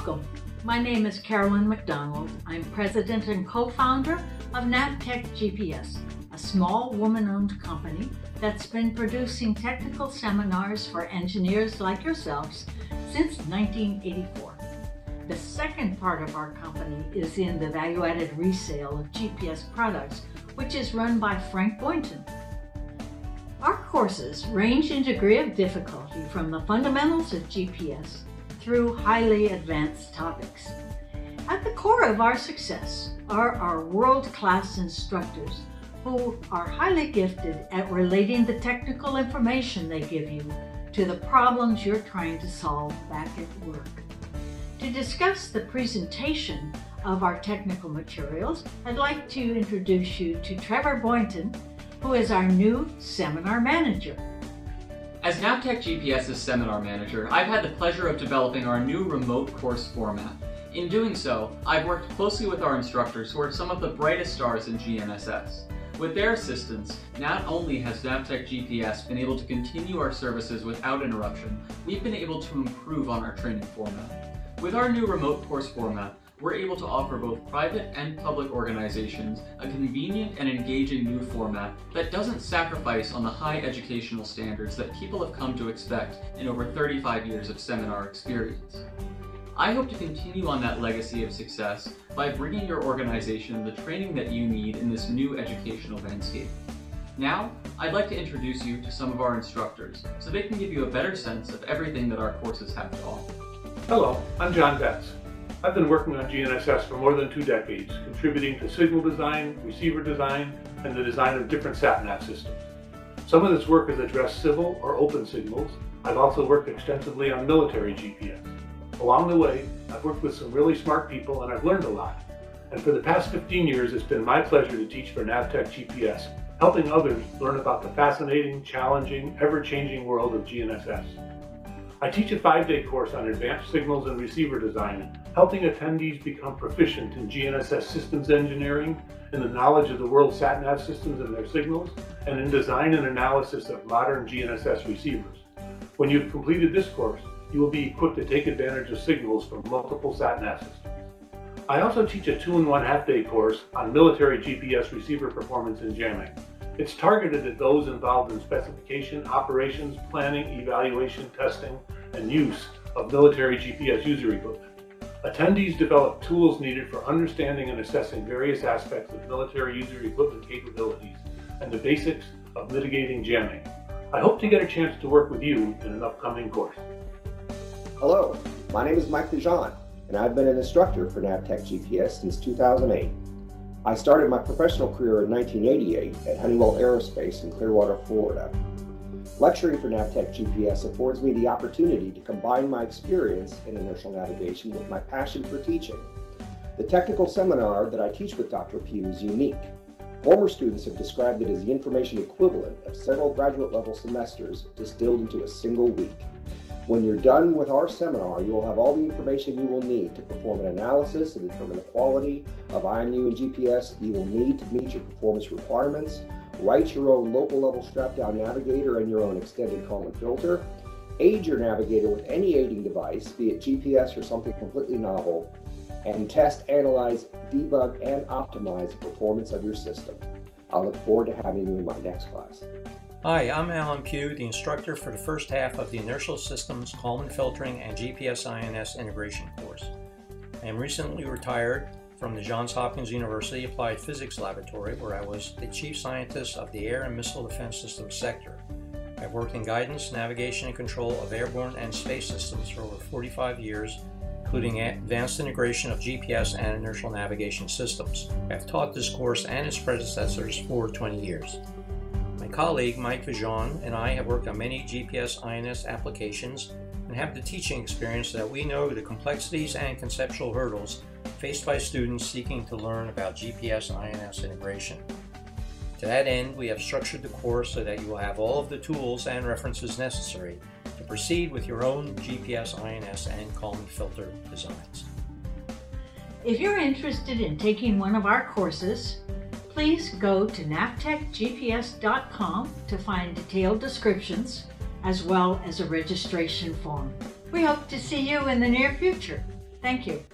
Welcome. My name is Carolyn McDonald. I'm president and co-founder of Navtech GPS, a small woman-owned company that's been producing technical seminars for engineers like yourselves since 1984. The second part of our company is in the value-added resale of GPS products, which is run by Frank Boynton. Our courses range in degree of difficulty from the fundamentals of GPS through highly advanced topics. At the core of our success are our world-class instructors who are highly gifted at relating the technical information they give you to the problems you're trying to solve back at work. To discuss the presentation of our technical materials, I'd like to introduce you to Trevor Boynton, who is our new seminar manager. As Navtech GPS's seminar manager, I've had the pleasure of developing our new remote course format. In doing so, I've worked closely with our instructors who are some of the brightest stars in GNSS. With their assistance, not only has Navtech GPS been able to continue our services without interruption, we've been able to improve on our training format. With our new remote course format, we're able to offer both private and public organizations a convenient and engaging new format that doesn't sacrifice on the high educational standards that people have come to expect in over 35 years of seminar experience. I hope to continue on that legacy of success by bringing your organization the training that you need in this new educational landscape. Now, I'd like to introduce you to some of our instructors so they can give you a better sense of everything that our courses have to offer. Hello, I'm John Betz. I've been working on GNSS for more than two decades, contributing to signal design, receiver design, and the design of different SatNav systems. Some of this work has addressed civil or open signals. I've also worked extensively on military GPS. Along the way, I've worked with some really smart people and I've learned a lot. And for the past 15 years, it's been my pleasure to teach for Navtech GPS, helping others learn about the fascinating, challenging, ever-changing world of GNSS. I teach a five-day course on advanced signals and receiver design, helping attendees become proficient in GNSS systems engineering, in the knowledge of the world's SatNav systems and their signals, and in design and analysis of modern GNSS receivers. When you've completed this course, you will be equipped to take advantage of signals from multiple SatNav systems. I also teach a two-in-one half-day course on military GPS receiver performance and jamming. It's targeted at those involved in specification, operations, planning, evaluation, testing, and use of military GPS user equipment. Attendees develop tools needed for understanding and assessing various aspects of military user equipment capabilities and the basics of mitigating jamming. I hope to get a chance to work with you in an upcoming course. Hello, my name is Mike Vaujin, and I've been an instructor for Navtech GPS since 2008. I started my professional career in 1988 at Honeywell Aerospace in Clearwater, Florida. Lecturing for Navtech GPS affords me the opportunity to combine my experience in inertial navigation with my passion for teaching. The technical seminar that I teach with Dr. Pue is unique. Former students have described it as the information equivalent of several graduate level semesters distilled into a single week. When you're done with our seminar, you will have all the information you will need to perform an analysis and determine the quality of IMU and GPS you will need to meet your performance requirements, write your own local level strap-down navigator and your own extended Kalman filter, aid your navigator with any aiding device, be it GPS or something completely novel, and test, analyze, debug, and optimize the performance of your system. I look forward to having you in my next class. Hi, I'm Alan Pue, the instructor for the first half of the Inertial Systems Kalman Filtering and GPS INS Integration course. I am recently retired from the Johns Hopkins University Applied Physics Laboratory where I was the chief scientist of the Air and Missile Defense Systems sector. I've worked in guidance, navigation, and control of airborne and space systems for over 45 years, including advanced integration of GPS and inertial navigation systems. I've taught this course and its predecessors for 20 years My colleague Mike Vaujin and I have worked on many GPS INS applications and have the teaching experience that we know the complexities and conceptual hurdles faced by students seeking to learn about GPS and INS integration. To that end, we have structured the course so that you will have all of the tools and references necessary to proceed with your own GPS INS and Kalman filter designs. If you're interested in taking one of our courses, please go to navtechgps.com to find detailed descriptions as well as a registration form. We hope to see you in the near future. Thank you.